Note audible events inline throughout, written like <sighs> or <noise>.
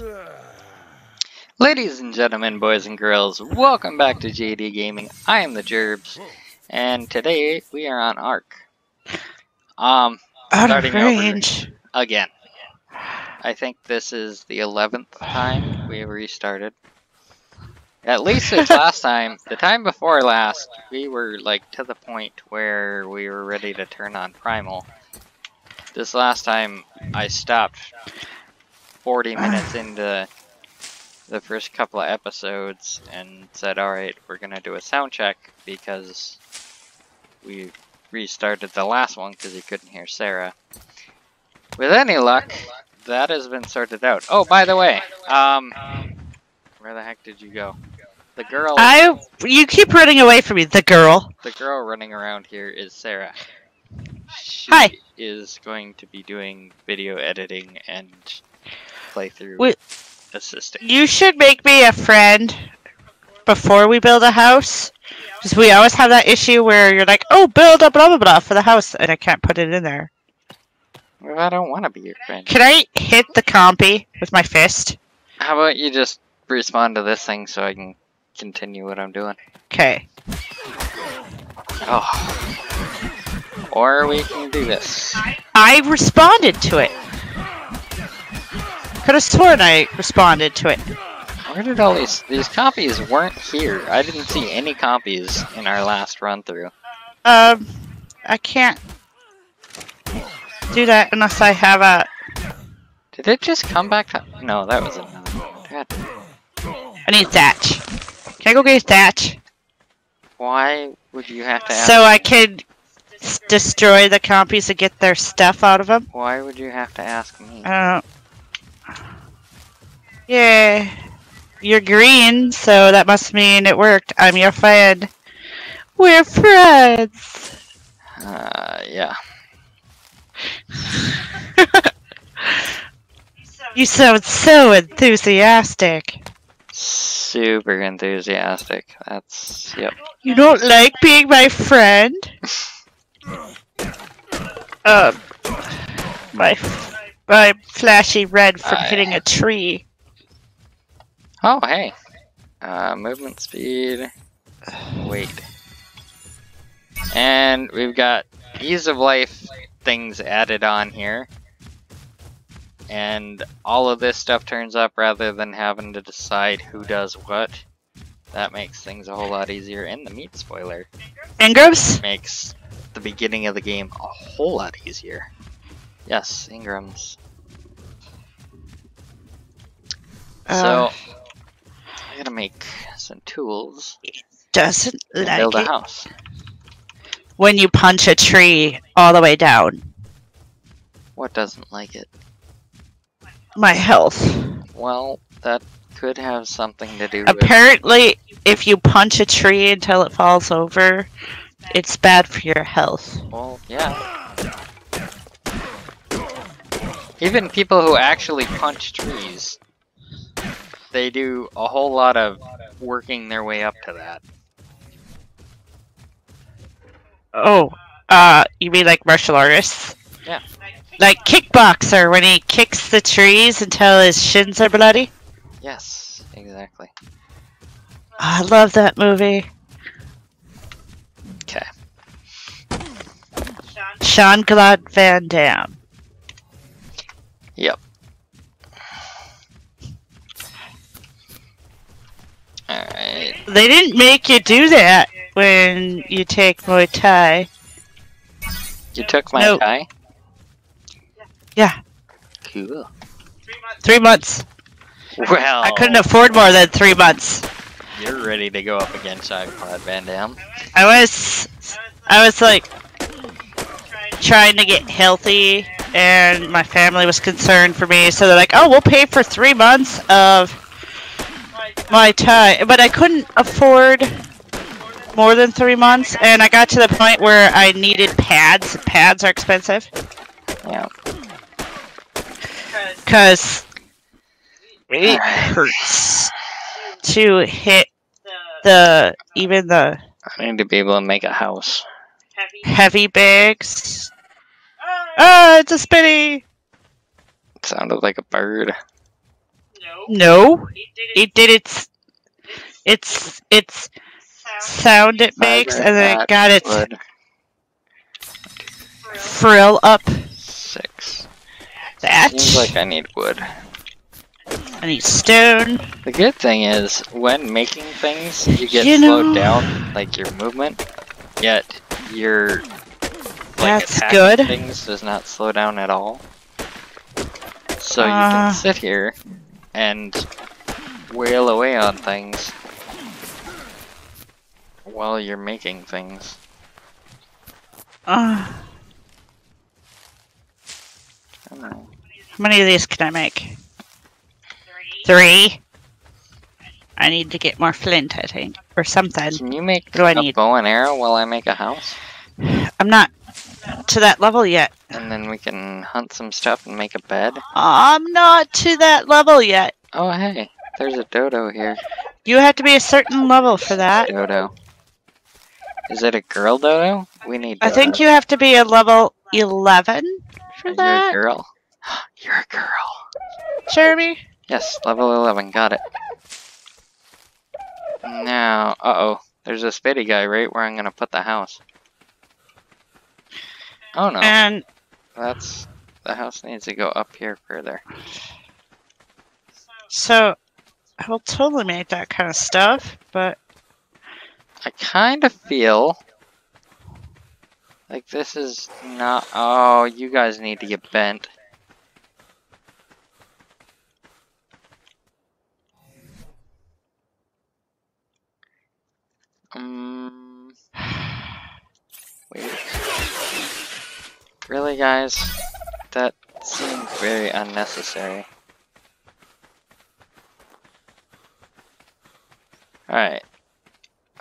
Yes. Ladies and gentlemen, boys and girls, welcome back to JD Gaming. I am the Gerbs, and today we are on Ark. Um, Out Starting of over. range. again. I think this is the 11th time we restarted. At least this last time, the time before last, we were like to the point where we were ready to turn on Primal. This last time, I stopped 40 <sighs> minutes into the first couple of episodes and said, alright, we're gonna do a sound check because we restarted the last one because you couldn't hear Sarah. With any luck, that has been sorted out. Oh, by the way, um, where the heck did you go? The girl, I. You keep running away from me, the girl. the girl running around here is Sarah. She Hi. is going to be doing video editing and playthrough Wait. assisting. You should make me a friend before we build a house. Because we always have that issue where you're like, oh, build a blah blah blah for the house, and I can't put it in there. Well, I don't want to be your friend. Can I hit the compy with my fist? How about you just respond to this thing so I can continue what I'm doing? Okay. Oh. Or we can do this. I responded to it. Could have sworn I responded to it. Where did all these these copies weren't here? I didn't see any copies in our last run through. Um, I can't do that unless I have a. Did it just come back to No, that was another. God, I need thatch. Can I go get thatch why would you have to ask so I can destroy the copies and get their stuff out of them? why would you have to ask me? I don't know. Yeah, you're green, so that must mean it worked. I'm your friend. We're friends. Uh yeah. <laughs> You sound so enthusiastic. Super enthusiastic. That's yep. You don't like being my friend? Um, my my flashy red from I- hitting a tree. Oh hey. Uh movement speed. Wait. And we've got ease of life things added on here. And all of this stuff turns up rather than having to decide who does what. That makes things a whole lot easier. And the meat spoiler Engrams? makes the beginning of the game a whole lot easier. Yes, Engrams. Uh, so, I gotta make some tools doesn't and like build a it house. when you punch a tree all the way down. What doesn't like it? My health. Well, that could have something to do with. Apparently, if you punch a tree until it falls over, it's bad for your health. Well, yeah. Even people who actually punch trees, they do a whole lot of working their way up to that. Oh, uh, you mean like martial artists? Yeah. Like kickboxer when he kicks the trees until his shins are bloody. Yes, exactly. I love that movie. Okay. Jean-Claude Van Damme. Yep. Alright. They didn't make you do that when you take Muay Thai. You took my No. tie? Yeah, Cool. three months. Well, I couldn't afford more than three months. you're ready to go up against Jean-Claude Van Damme. I was, I was like trying to get healthy, and my family was concerned for me. So they're like, "Oh, we'll pay for three months of Muay Thai," but I couldn't afford more than three months, and I got to the point where I needed pads. Pads are expensive Yeah. because it hurts <sighs> to hit the even the I need to be able to make a house. heavy bags. Ah, it's a spinny. Sounded like a bird. No, it did its its its sound it makes, and then it got its Wood. frill up. Six. That Seems like I need wood. I need stone. The good thing is, when making things, you get You slowed know- down, like your movement, yet your like That's attacking good. things does not slow down at all. So you Uh. can sit here and wail away on things while you're making things. Uh, how many of these can I make? Three. I need to get more flint, I think, or something. Can you make do I a need? bow and arrow while I make a house? I'm not to that level yet. And then we can hunt some stuff and make a bed? I'm not to that level yet. Oh hey, there's a dodo here. You have to be a certain level for that. Dodo. Is it a girl dodo? We need I think you have to be a level 11 for You're a girl. <gasps> You're a girl. Jeremy? Yes, level 11, got it. Now, uh-oh. There's a spitty guy right where I'm gonna put the house. Oh no, And that's... The house needs to go up here further. so I will totally make that kind of stuff, but I kind of feel... Like this is not... Oh, you guys need to get bent. Um... Really, guys? That seemed very unnecessary. Alright.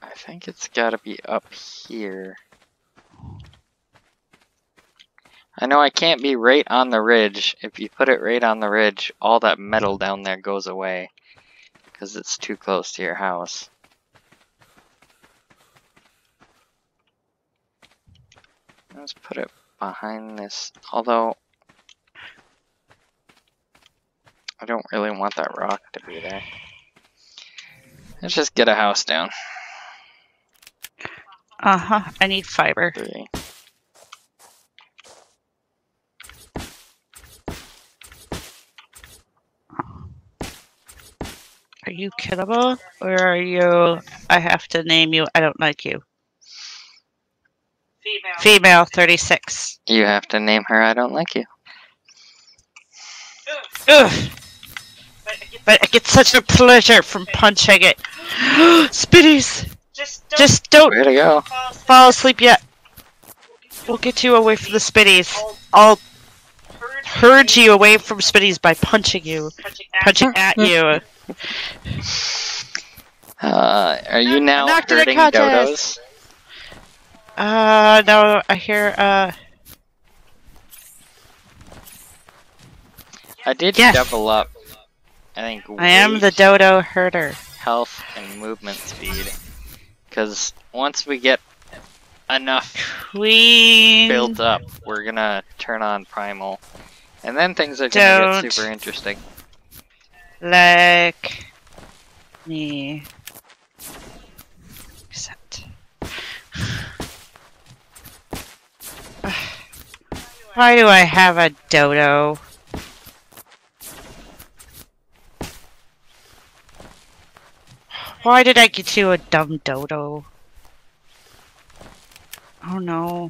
I think it's gotta be up here. I know I can't be right on the ridge. If you put it right on the ridge, all that metal down there goes away. Because it's too close to your house. Let's put it behind this. Although, I don't really want that rock to be there. Let's just get a house down. uh huh, I need fiber. Three. Are you killable? Or are you. I have to name you. I don't like you. Female 36. You have to name her I don't like you. Ugh. But I get such a pleasure from punching it. <gasps> Spitties! Just don't Way to go. fall asleep yet. We'll get you away from the spitties. I'll herd you away from spitties by punching you. Punching at you. <laughs> Uh, are you now knocked it herding dodos? Uh, no, I hear, uh, I did Yes. double up. I think. I am the dodo herder. health and movement speed. Because once we get enough Queen. built up, we're gonna turn on primal, and then things are gonna Don't. get super interesting. Like me. Why do I have a dodo? Why did I get you a dumb dodo? Oh no.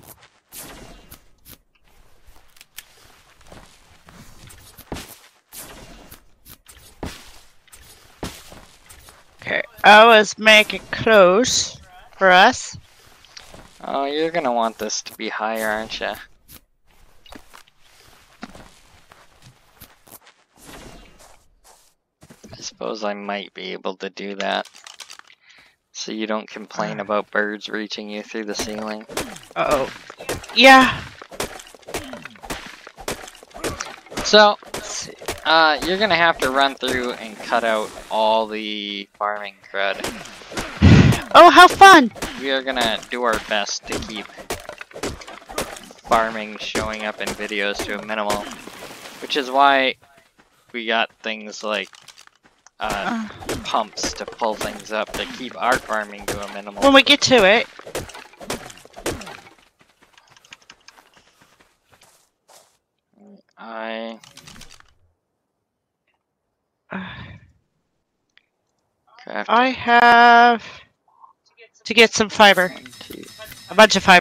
Okay, I was making close for us. Oh, you're gonna want this to be higher, aren't you? Suppose I might be able to do that. So you don't complain about birds reaching you through the ceiling. Uh oh. Yeah. So, uh, you're gonna have to run through and cut out all the farming crud. Oh, how fun! We are gonna do our best to keep farming showing up in videos to a minimal, which is why we got things like uh, pumps to pull things up to keep our farming to a minimum. When we get to it. I craft <sighs> I have to get some fiber. one, A bunch of fiber.